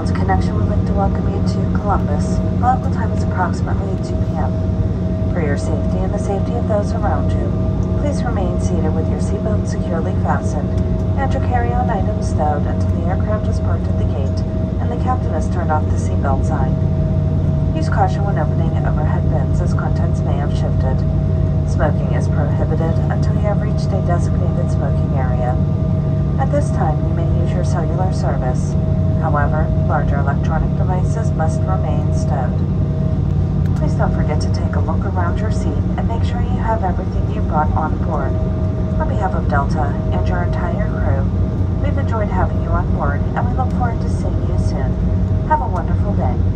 Delta Connection would like to welcome you to Columbus. Local time is approximately 2 p.m. For your safety and the safety of those around you, please remain seated with your seatbelt securely fastened and your carry-on items stowed until the aircraft is parked at the gate and the captain has turned off the seatbelt sign. Use caution when opening overhead bins as contents may have shifted. Smoking is prohibited until you have reached a designated smoking area. At this time, you may use your cellular service. However, larger electronic devices must remain stowed. Please don't forget to take a look around your seat and make sure you have everything you brought on board. On behalf of Delta and your entire crew, we've enjoyed having you on board and we look forward to seeing you soon. Have a wonderful day.